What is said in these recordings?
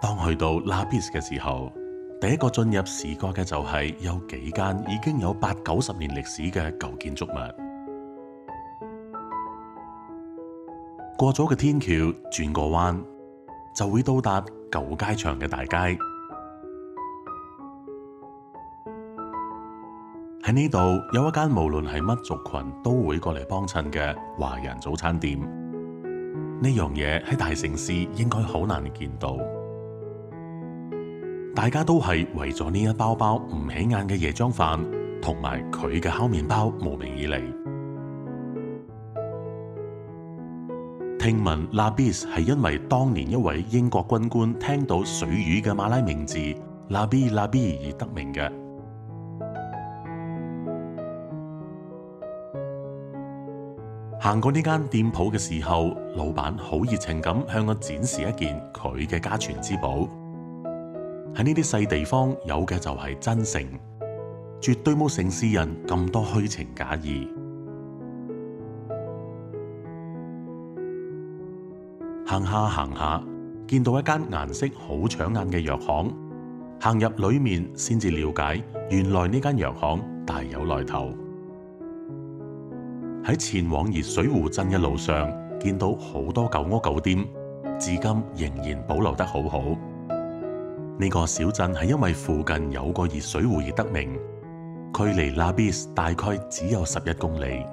当去到拉比斯嘅时候，第一个进入市觉嘅就系有几间已经有八九十年历史嘅旧建筑物。过咗嘅天桥，转个弯就会到达旧街场嘅大街。喺呢度有一间无论系乜族群都会过嚟帮衬嘅华人早餐店，呢样嘢喺大城市应该好难见到。大家都系为咗呢一包包唔起眼嘅夜装饭同埋佢嘅烤面包慕名而嚟。听闻拉比 s 系因为当年一位英国军官听到水鱼嘅马拉名字拉比拉比而得名嘅。行过呢间店铺嘅时候，老板好热情咁向我展示一件佢嘅家传之宝。喺呢啲细地方，有嘅就系真诚，绝对冇城市人咁多虚情假意。行下行下，见到一间颜色好抢眼嘅药行，行入里面先至了解，原来呢间药行大有来头。喺前往热水湖镇嘅路上，见到好多旧屋旧店，至今仍然保留得好好。呢个小镇系因为附近有个热水湖而得名，距离拉比斯大概只有十一公里。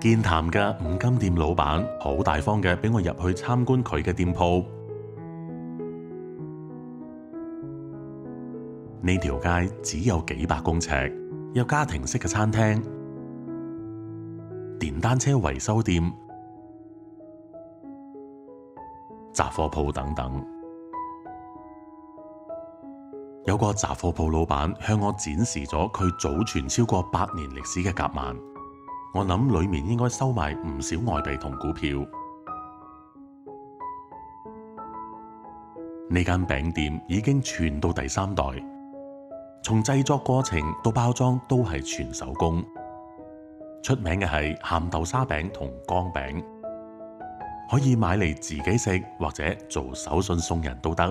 建谈嘅五金店老板好大方嘅，俾我入去参观佢嘅店铺。呢条街只有几百公尺，有家庭式嘅餐厅、电单车维修店、杂货铺等等。有个杂货铺老板向我展示咗佢祖传超过百年历史嘅夹万，我谂里面应该收埋唔少外币同股票。呢间饼店已经传到第三代，从制作过程到包装都系全手工。出名嘅系咸豆沙饼同光饼，可以买嚟自己食或者做手信送人都得。